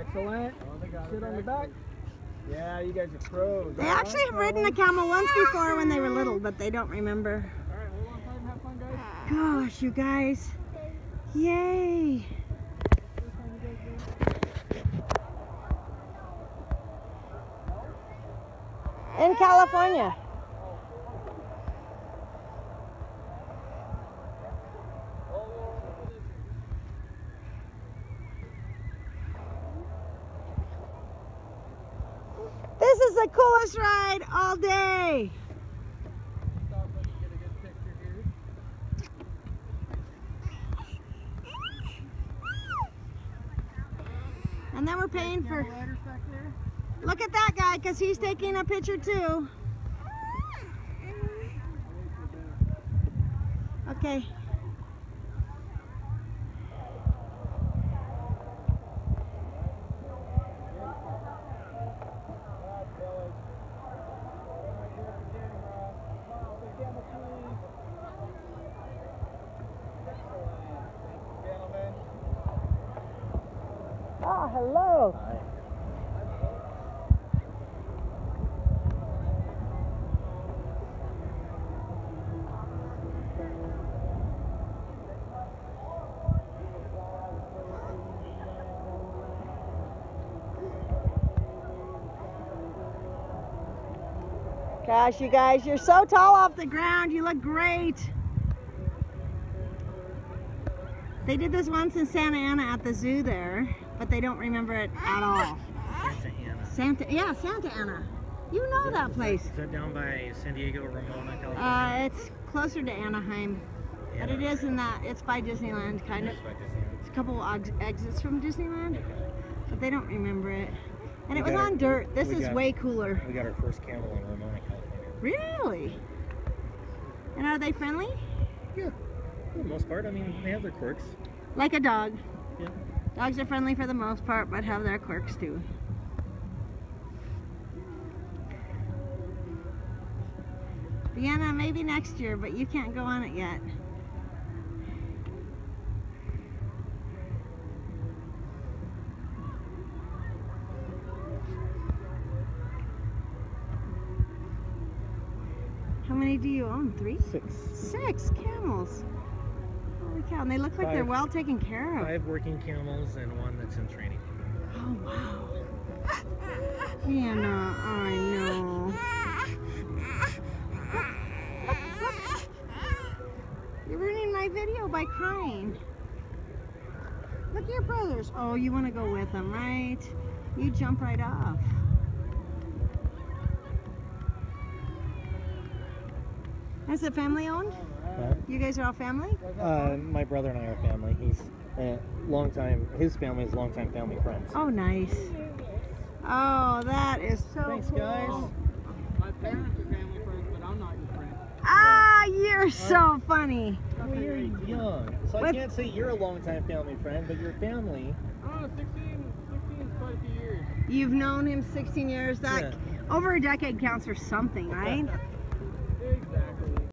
Excellent. Sit on the back. Yeah, you guys are pros. They actually have ridden a camel once before when they were little, but they don't remember. All right, hold on have fun, guys. Gosh, you guys. Yay. In California. This is the coolest ride all day. And then we're paying for, look at that guy, because he's taking a picture too. Okay. Hello. Gosh, you guys, you're so tall off the ground. You look great. They did this once in Santa Ana at the zoo there, but they don't remember it at all. Santa Ana. Santa, yeah, Santa Ana. You know that place. Is that down by San Diego, Ramona, Uh, it's closer to Anaheim, but it is in that. It's by Disneyland, kind of. Disneyland. It's a couple ex- exits from Disneyland, but they don't remember it. And it was got on dirt. This is got- way cooler. We got our first camel in Ramona, California. Really? And are they friendly? Yeah, for the most part. I mean, they have their quirks. Like a dog. Yeah. Dogs are friendly for the most part, but have their quirks too. Vienna, maybe next year, but you can't go on it yet. How many do you own? Three? Six. Six camels. Holy cow, and they look like they're well taken care of. Five working camels and one that's in training. Oh wow. Hannah, I know. You're ruining my video by crying. Look at your brothers. Oh, you want to go with them, right? You jump right off. Is it family owned? You guys are all family? Uh, my brother and I are family. He's a long time. His family is long time family friends. Oh, nice. Oh, that is so Thanks, cool. guys. My parents are family friends, but I'm not your friend. Ah, you're so funny. Well, you're young, so I What? can't say you're a long time family friend, but your family. Oh, 16, 16 is quite a few years. You've known him 16 years. That Yeah. over a decade counts for something, right? Exactly.